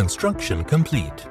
Construction complete.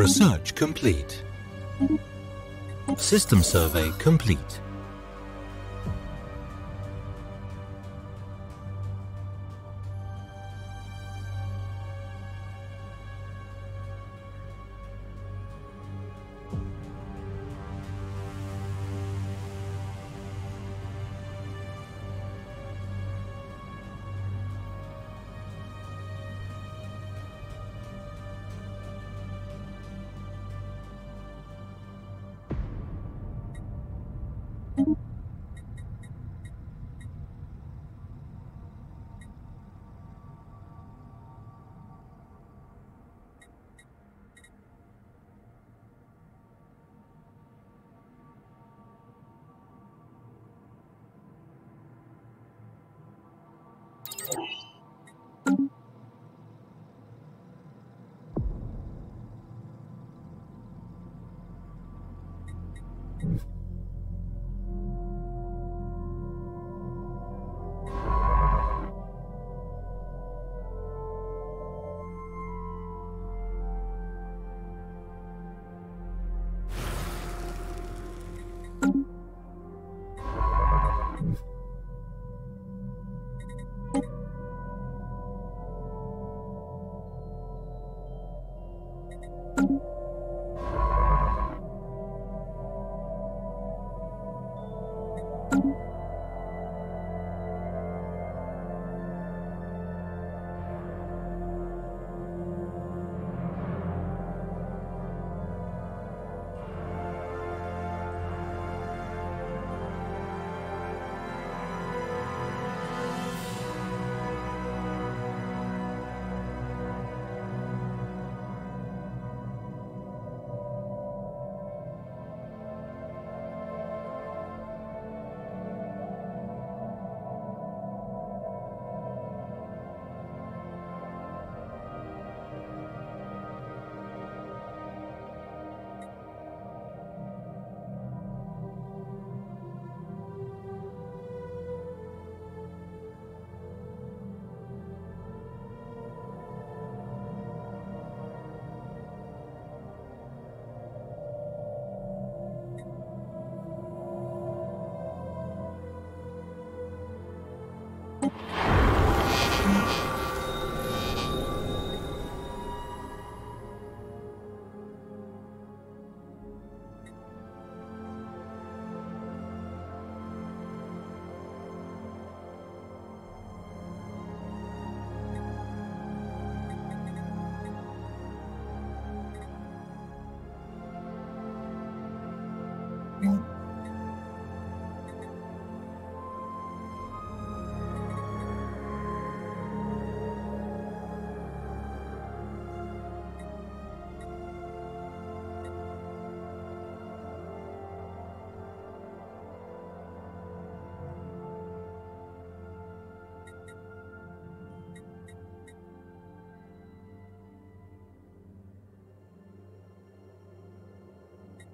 Research complete. System survey complete.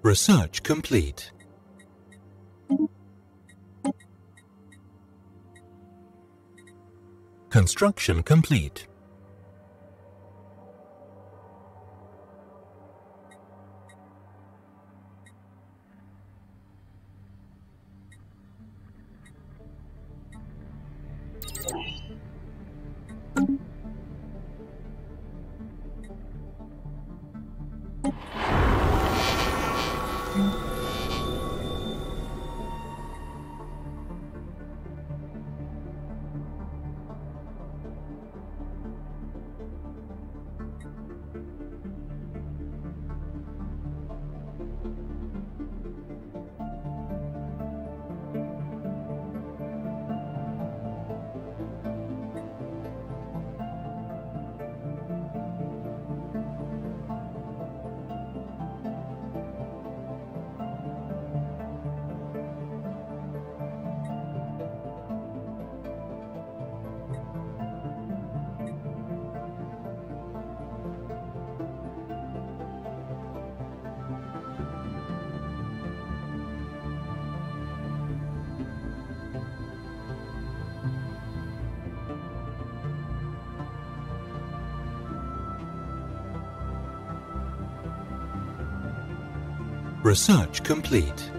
Research complete. Construction complete. Research complete.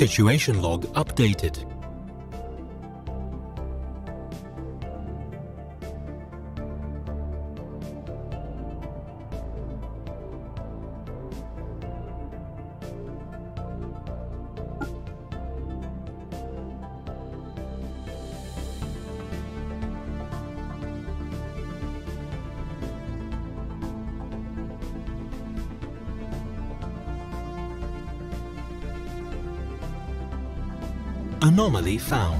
Situation log updated. Anomaly found.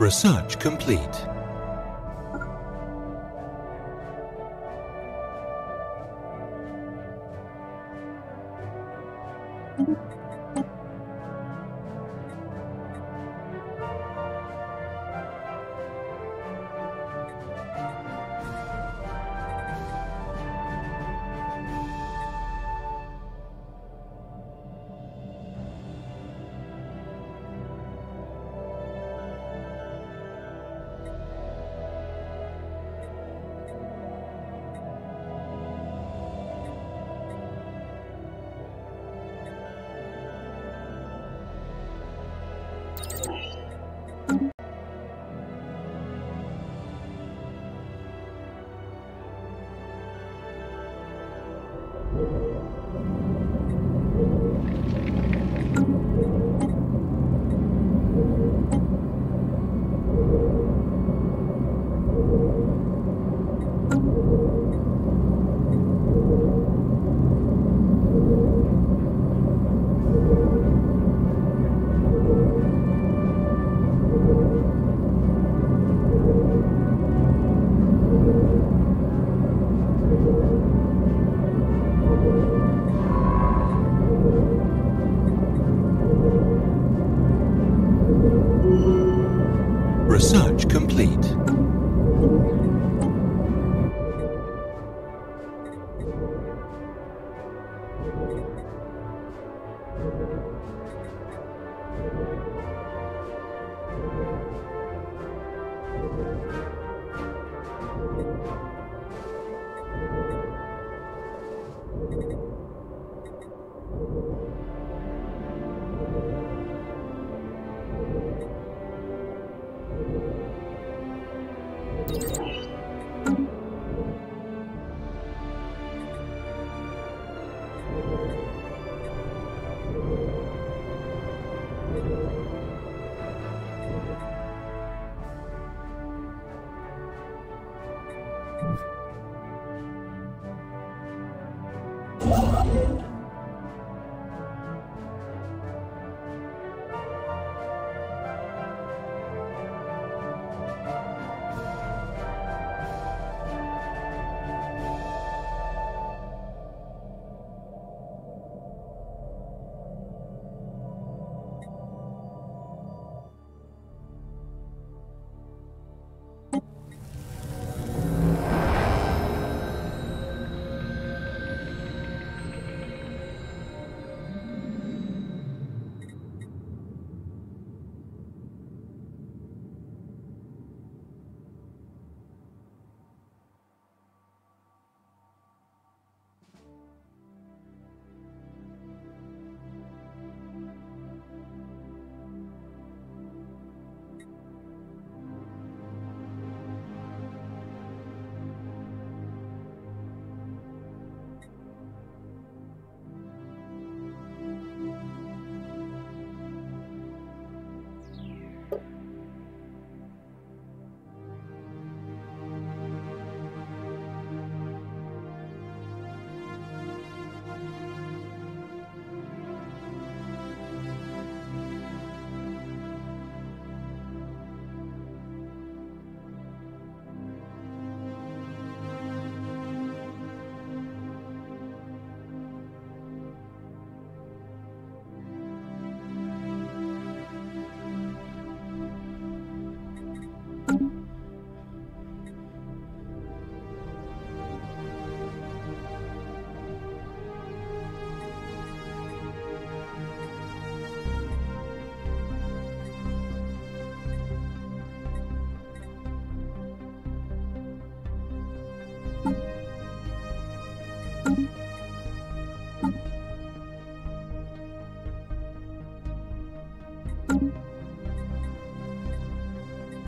Research complete.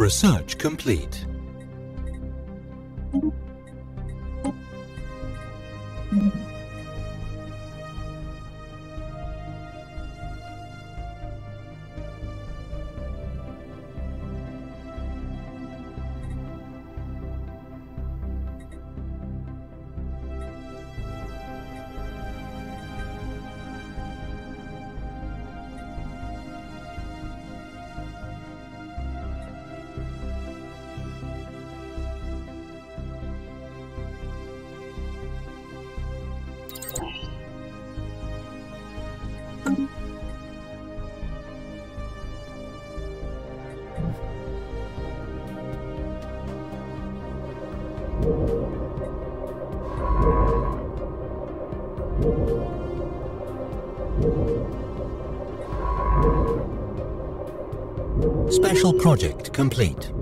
Research complete. Special project complete.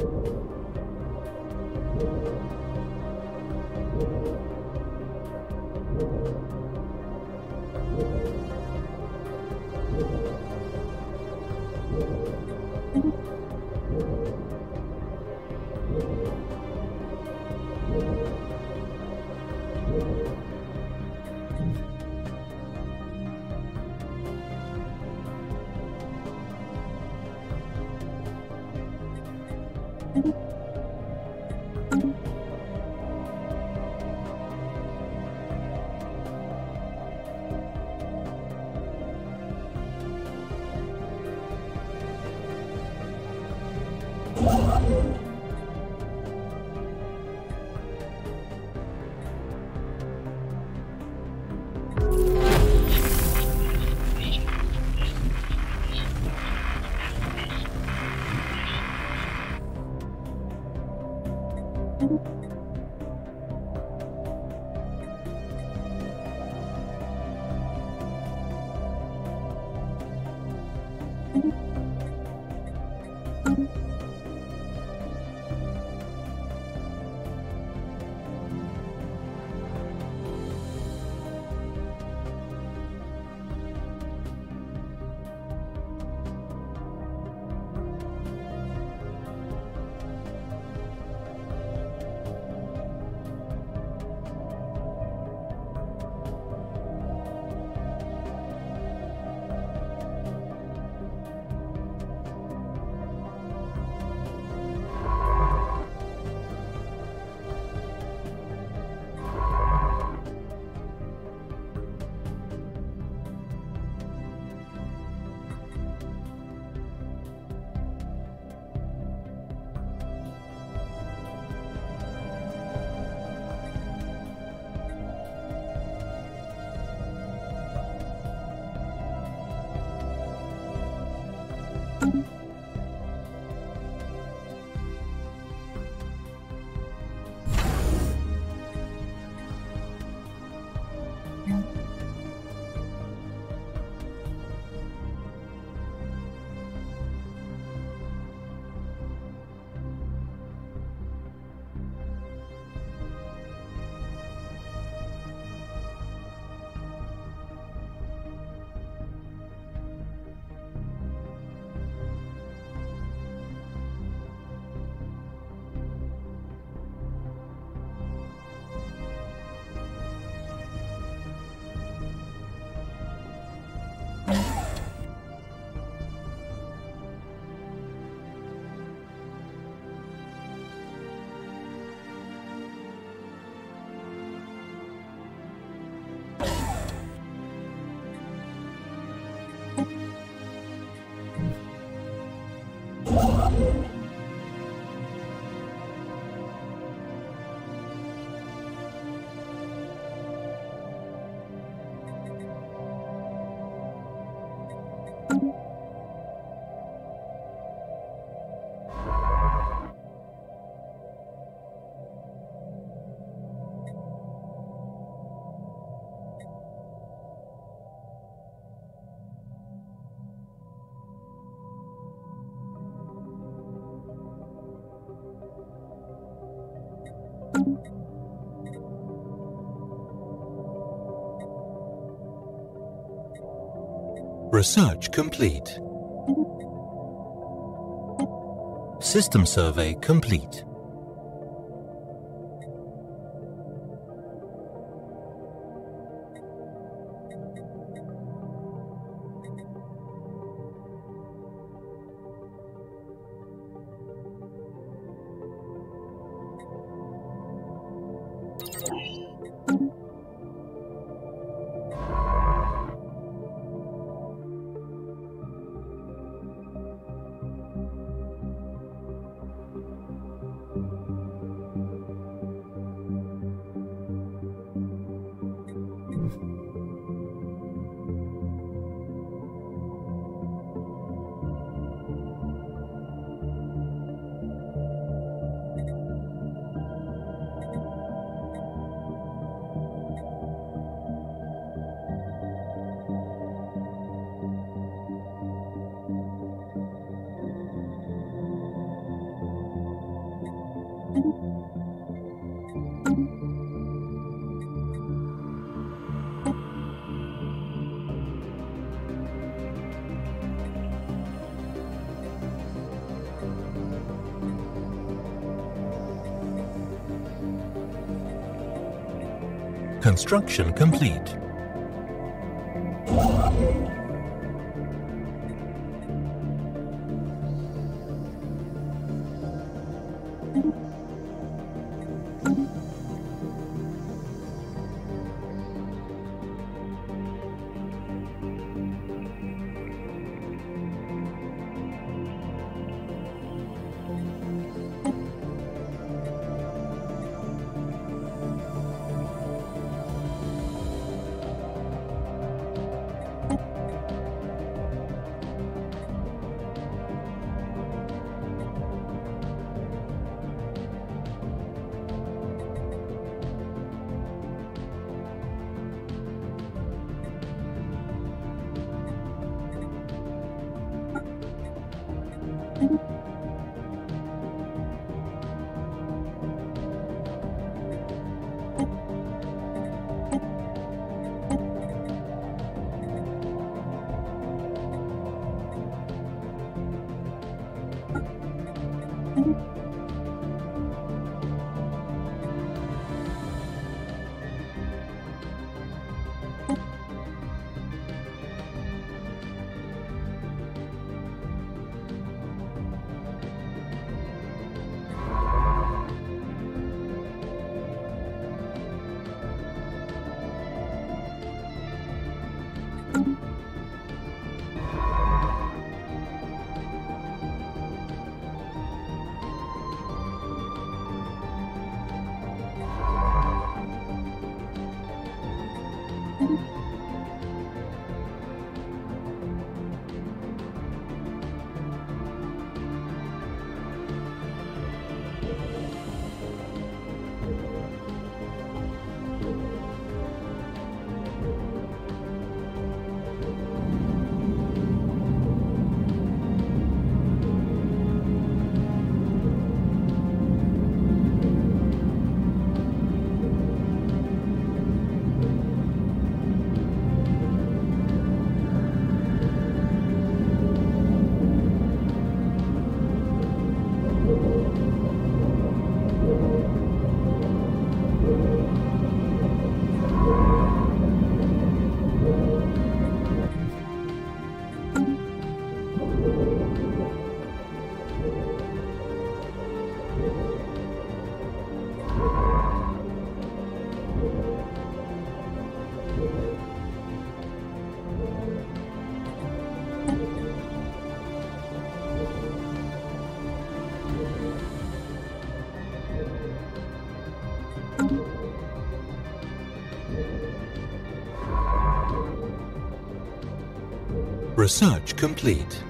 Research complete. System survey complete. Construction complete. Research complete.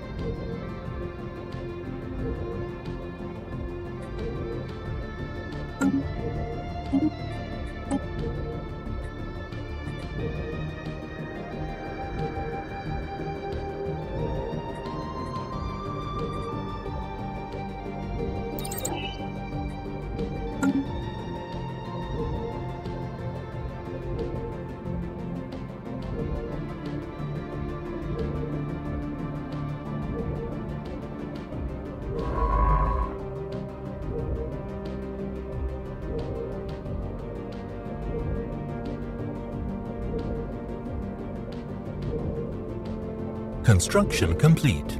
Construction complete.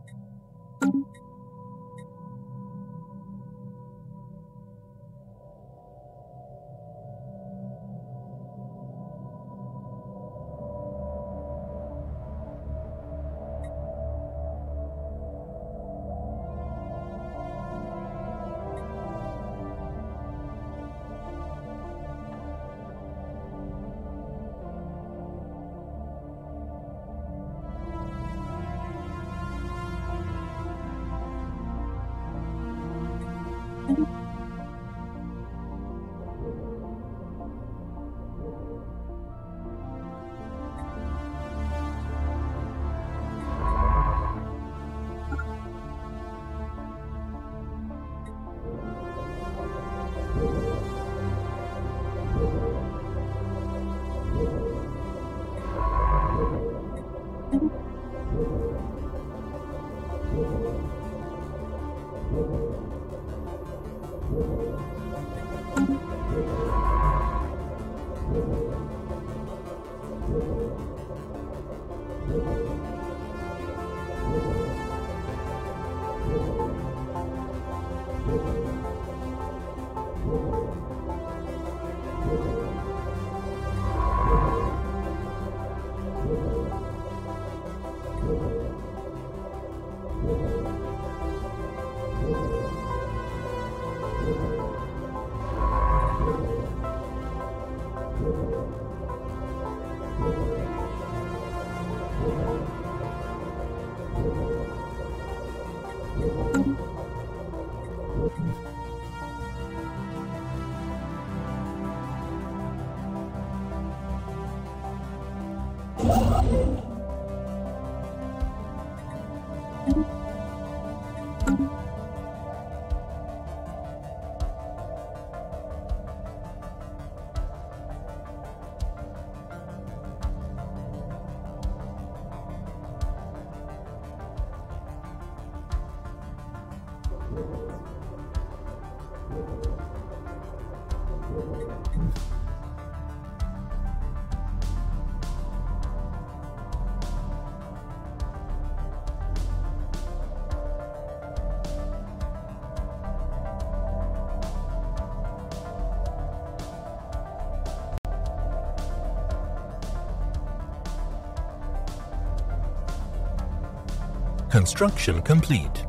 Construction complete.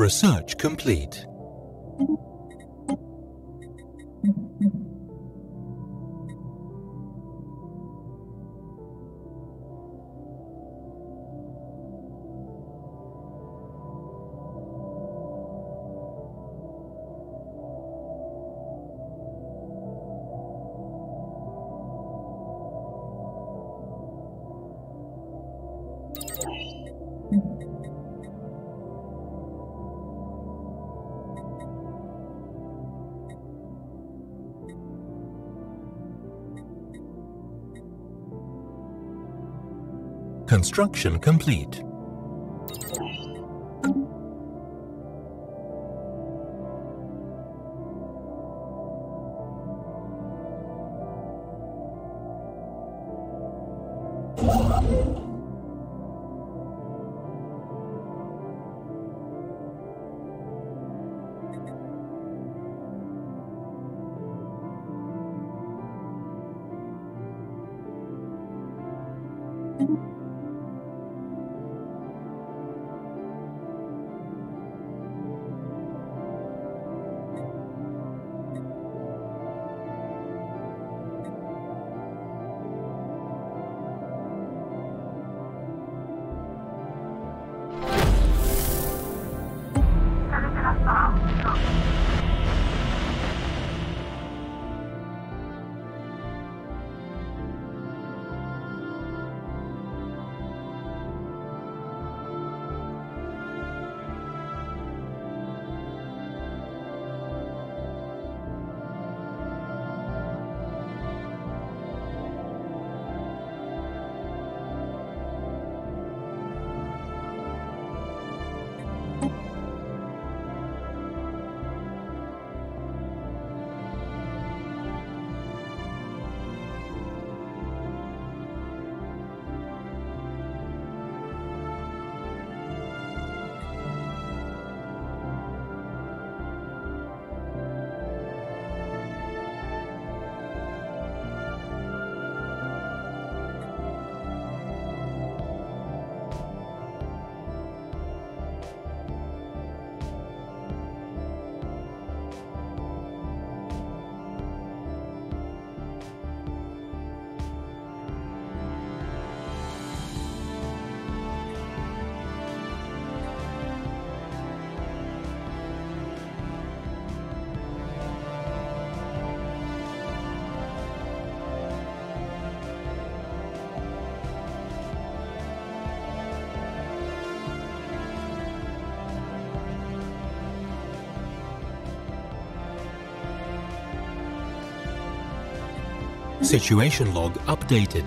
Research complete. Construction complete. 好好 Situation log updated.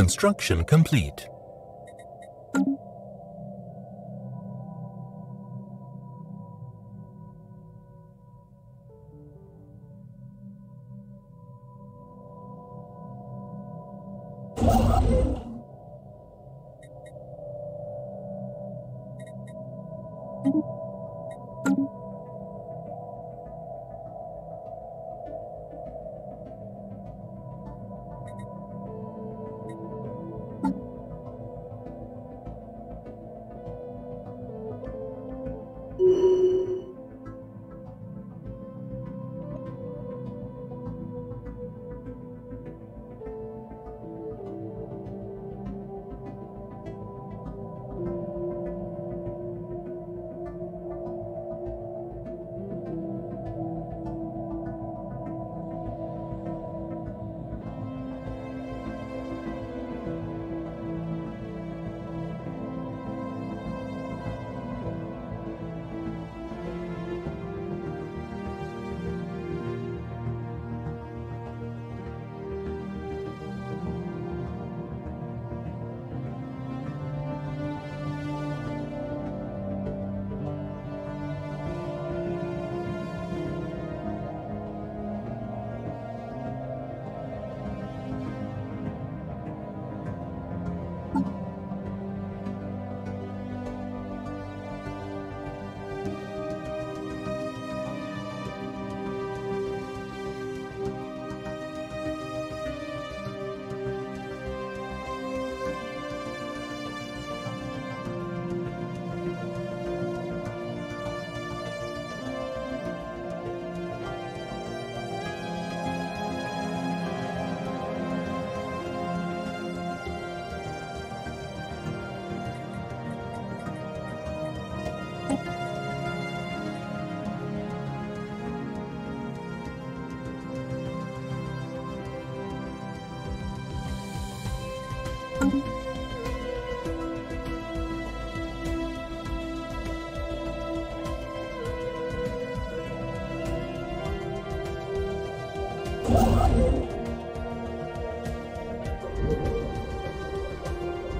Construction complete.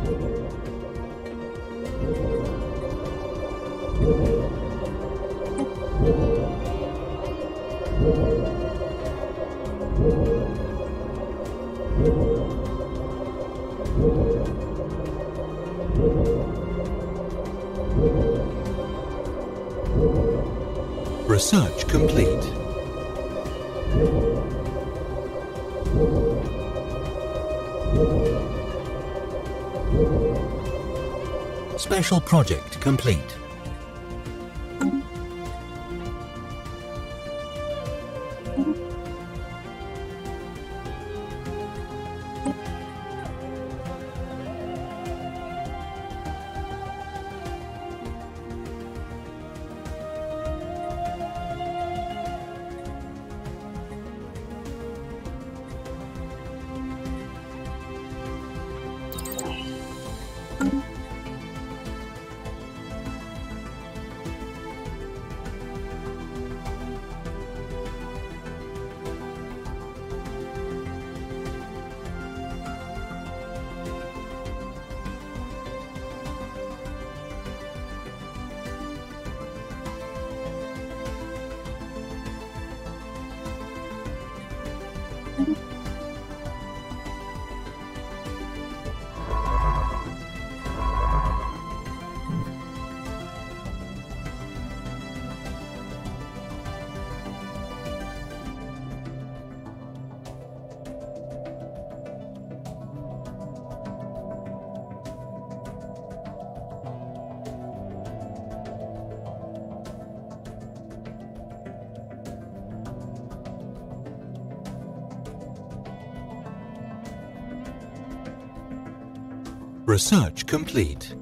Research complete. Special project complete. Research complete.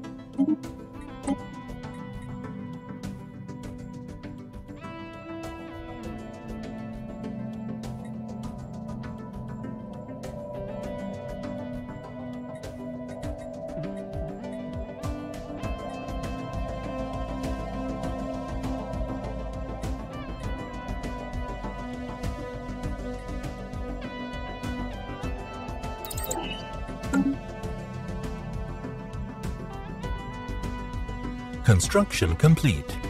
Construction complete.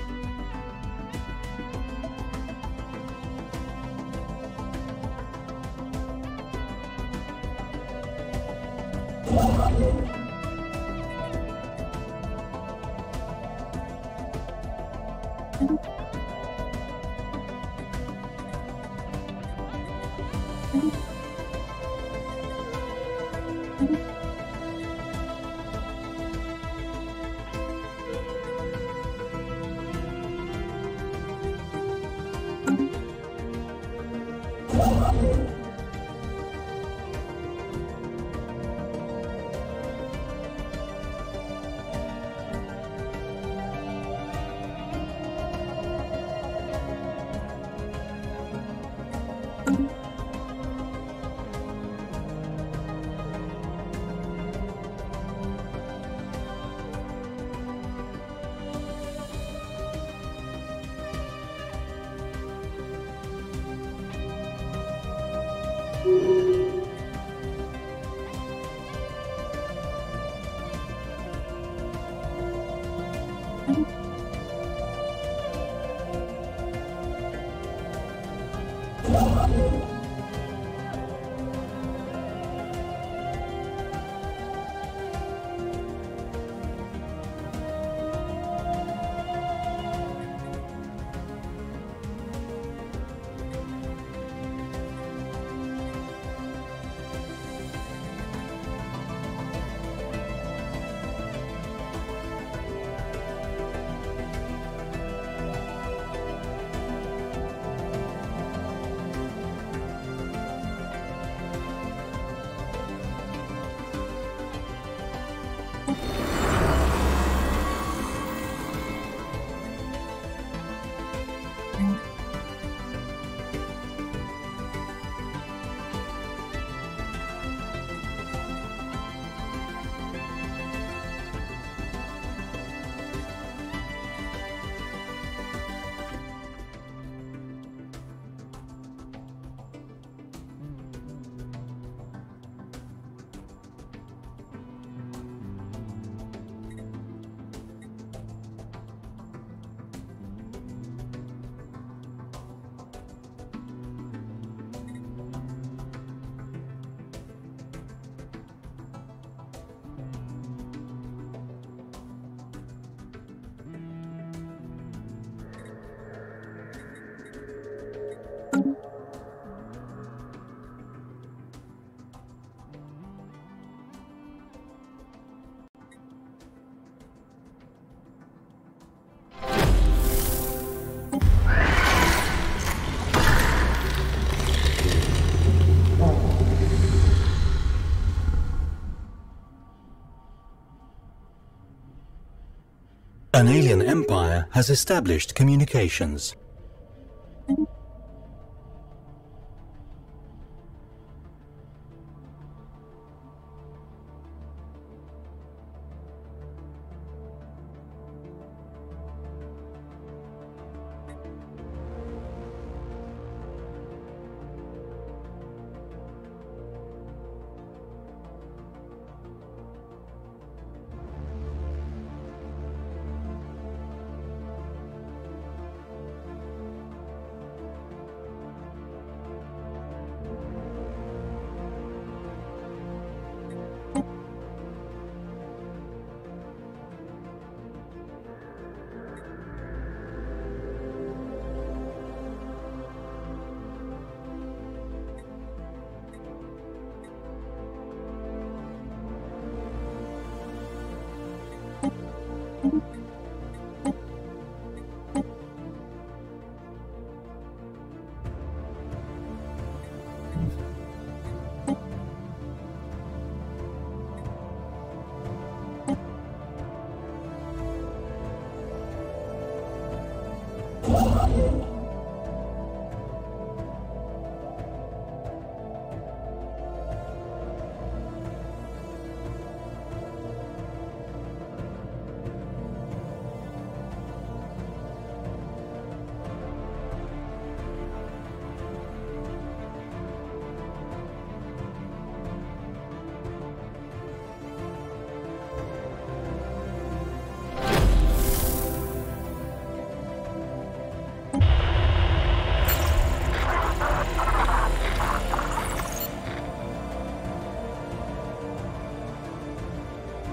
An alien empire has established communications.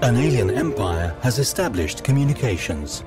An alien empire has established communications.